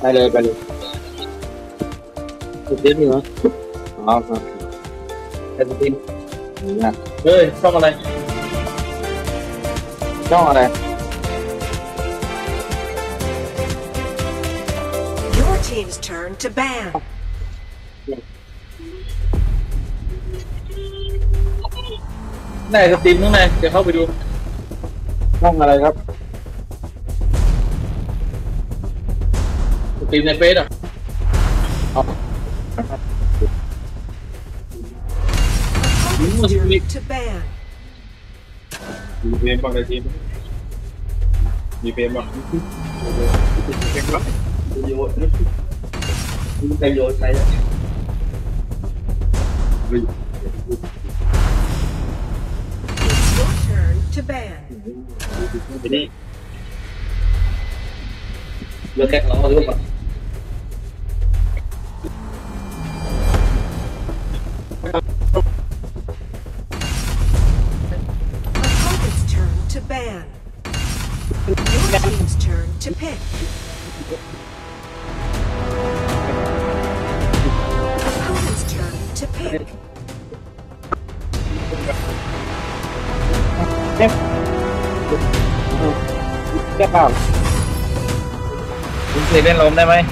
ไปเลยไปเลยสุดที่นี่เหรออ๋อครับเป็นทีมนะ เฮ้ยช่องอะไร ช่องอะไร Your team's turn to ban. ไหนสตรีมข้างในเดี๋ยวเข้าไปดู ช่องอะไรครับ tìm này phết rồi đúng rồi đi về bằng cái gì đi về bằng cái lắm đi vô đi tay vô tay rồi to ban. Look at all of them. to. Opponent's turn to pick. Step. Step out. Đứng thì bên lồm đây mày.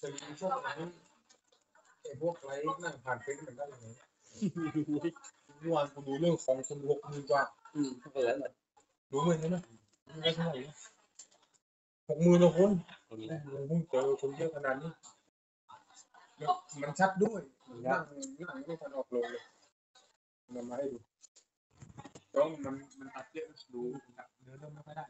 ซื้ช่วงนั้นไอ้พวกไรนั่งผ่านเฟซมันได้ยังไงเมื่อวานกูดูเรื่องของคนหกหมื่นกว่าอืมเปิดแล้วเหรอรู้ไหมนะไม่ใช่หกหมื่นละคนมึงเจอคนเยอะขนาดนี้มันชัดด้วยนั่งนั่งไม่ทันออกลงเลยมัมาให้ดูต้องมันมันตัดเยอะดูเนื้อเรื่องไม่ค่อยได้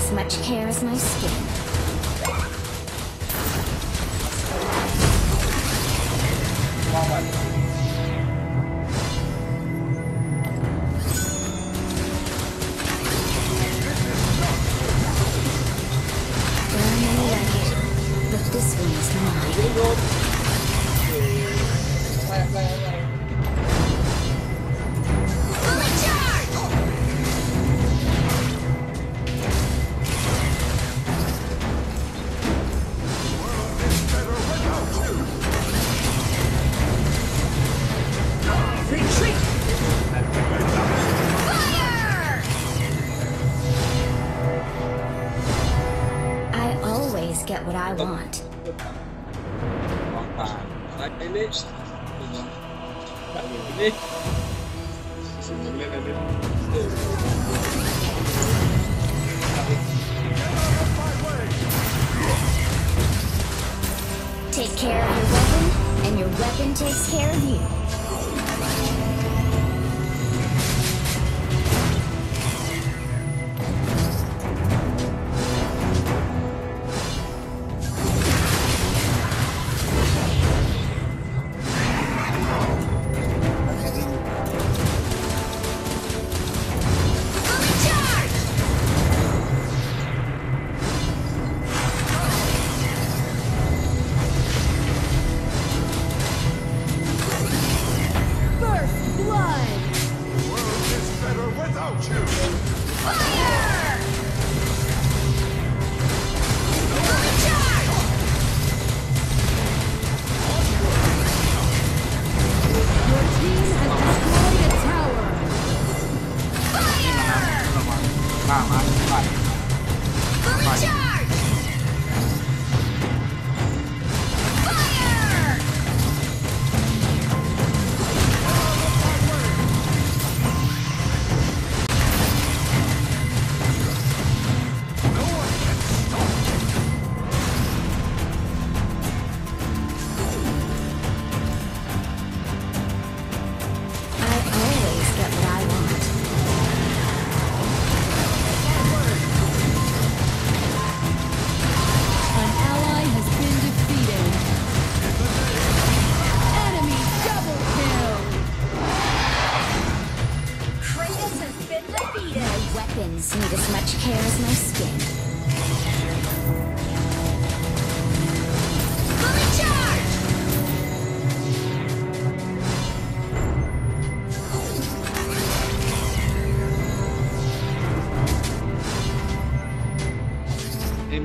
as much care as my skin. want. Take care of your weapon, and your weapon takes care of you.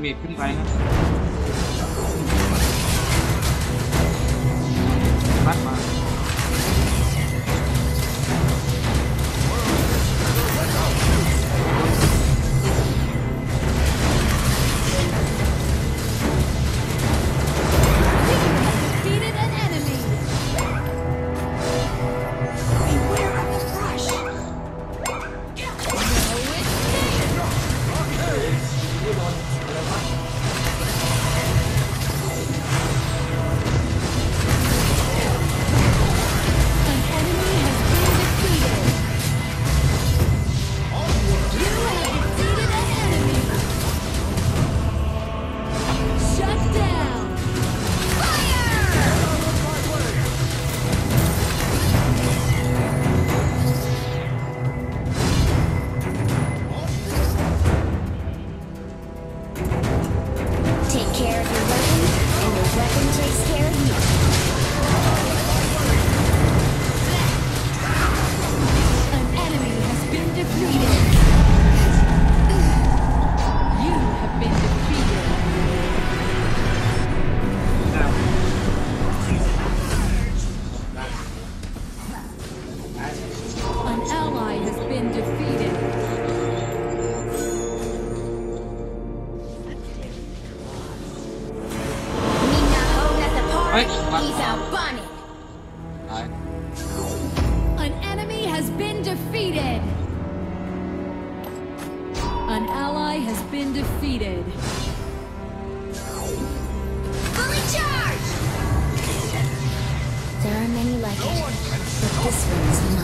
มจขึ้นไปนะ defeated! An ally has been defeated. Fully charged! There are many like no it, but this one's. is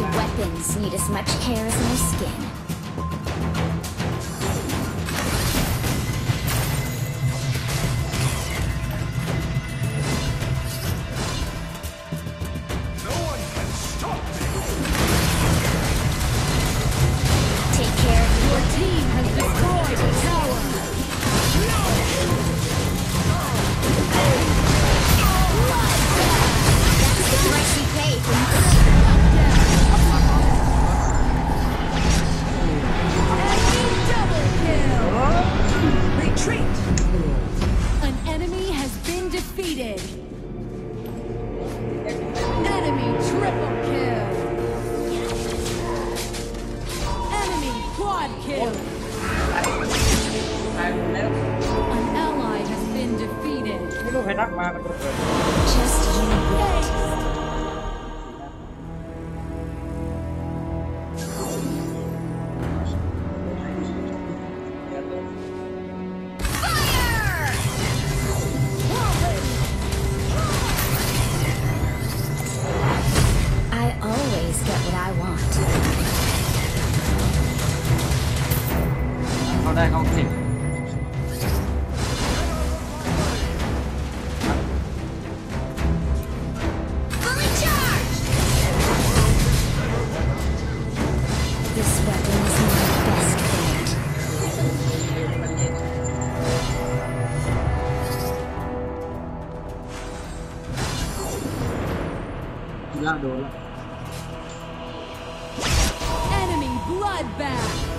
Weapons need as much care as my skin. Retreat! โดนแล้ว Enemy blood bloodbath.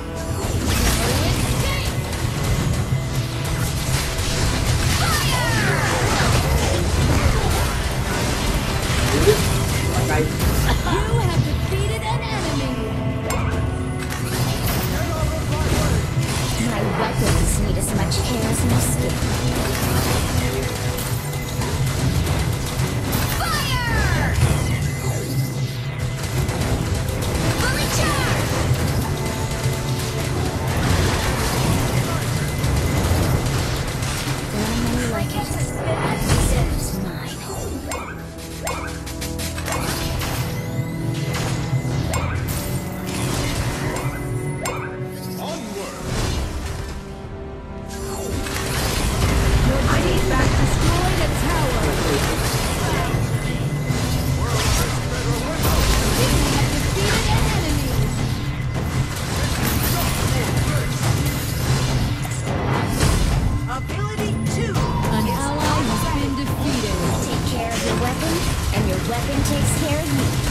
Robin takes care of me.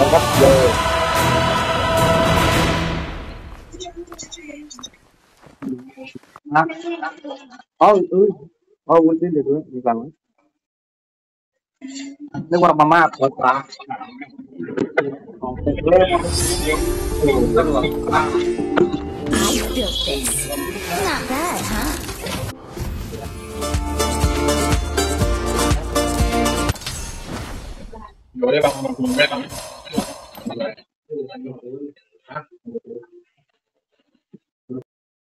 nó bắt giờ ôi, ơi, thôi quên tiếng được nữa, đi vào Nếu mà mama thật là Còn thật lên Rất là I built this. Not bad, huh? Yo le vamos a poner también. Hah?